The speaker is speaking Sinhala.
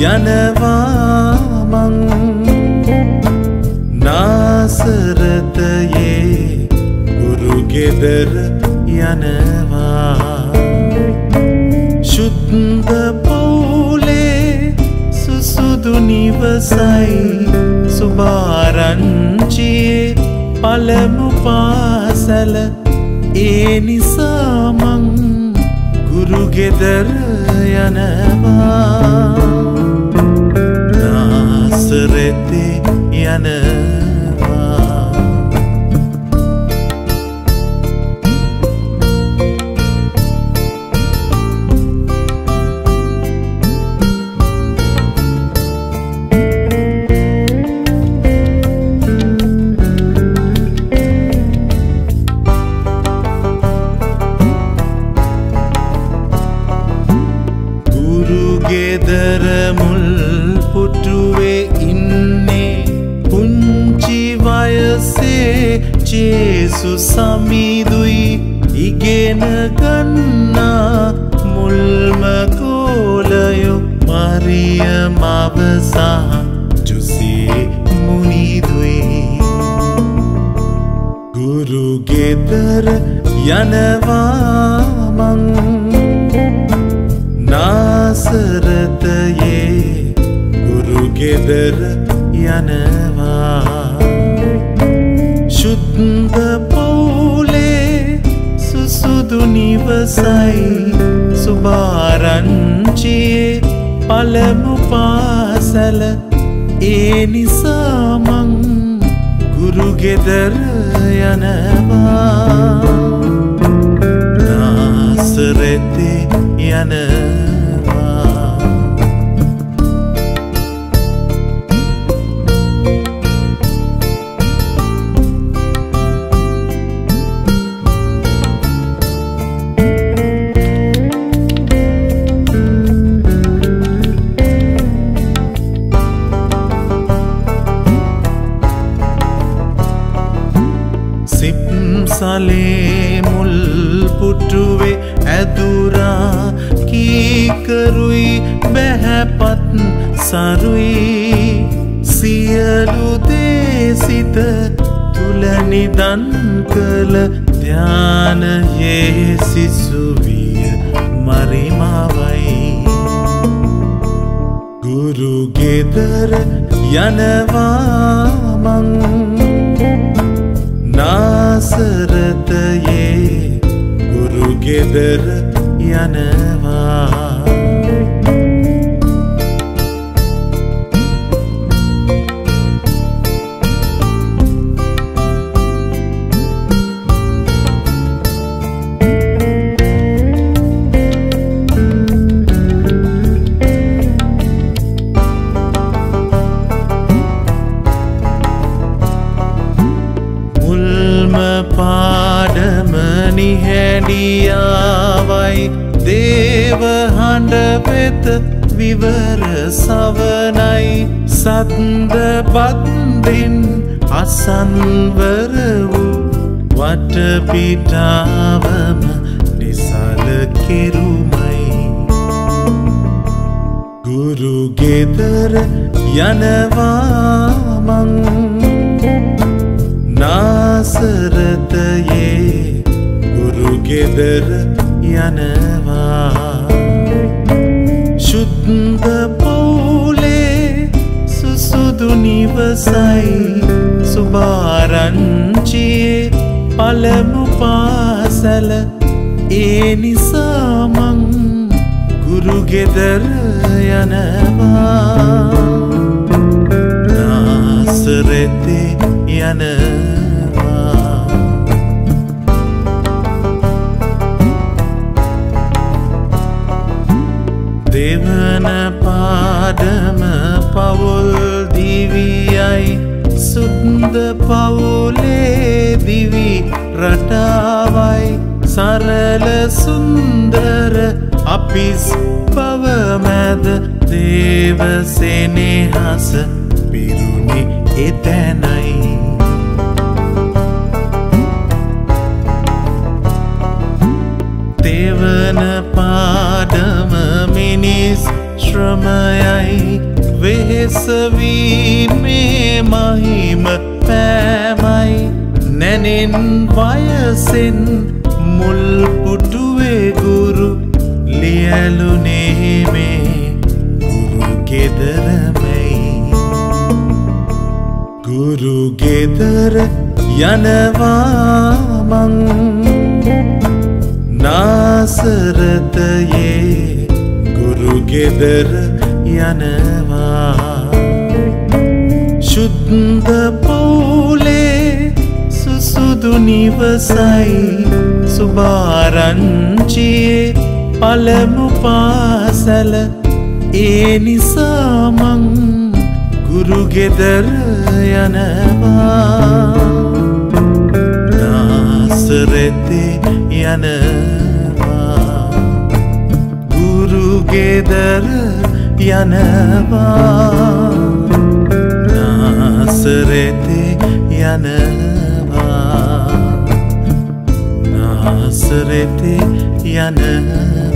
යනවාමං නාසරතයේ ගුරුගෙදර යනවා. ශුද්ධ පවුලේ සුසුදු නිවසයි සුභාරංචියේ පළමු පාසැල. ඒ නිසාමං ගුරුගෙදර යනවා. යනවා ජේසු සමීදුයි ඉගෙන ගන්නා මුල්ම කෝලයෝ මරිය මවසහ ජුසේ මුනිදුයි. ගුරුගෙදර යනවාමං නාසරතයේ ගුරුගෙදර යනවා. සුසුදු නිවසයි සුභාරංචියේ පළමු පාසැල. ඒ නිසාමං ගුරුගෙදර යනවා සිප්සලේ මුල් පුටුවේ ඇදුරා කීකරුයි බැහැපත් සරුයි. සියලු දේසිත තුළනිදන් කළ ධ්‍යානයේ සිසුවිය මරිමවයි. ගුරුගෙදර යනවාමං නාසරතයේ ගුරුගෙදර යනවා නිහැඩියාවයි. දේවහඬ වෙත විවර සවනයි. සත්ද බන්දින් අසන්වර වූ වටපිටාවම නිසල කෙරුමයි. ගුරුගෙදර යනවාමං නාසරතයේ යනවා. ශුද්ධ පවුලේ සුසුදු නිවසයි. සුභාරංචියේ පළමු පාසැල. ඒ නිසාමං ගුරුගෙදර යනවා. නාසරෙතේ යනවා. දෙවන පාඩම පවුල් දිවියයි. සුද්ද පවුලේ දිවි රටාවයි. සරල සුන්දර අපිස් පවමැද දේවසෙනෙහස පිරුණි එතැනයි. නැනෙන් වයසෙන් මුල්පුටුවේ ගුරු ලියලුනේමේ ගුරු ගෙදරමයි. ගුරු ගෙදර යනවාමං නාසරතයේ ගුරු ගෙදර යනවා. ශුද්ධ පවුලේ සුසුදු නිවසයි සුභාරංචියේ පළමු පාසල. ඒ නිසාමං ගුරු ගෙදර යනවා. නාසරෙතේ යනවා. ගුරු ගෙදර යනවා. නාසරෙතේ යනවා. නාසරෙතේ යනවා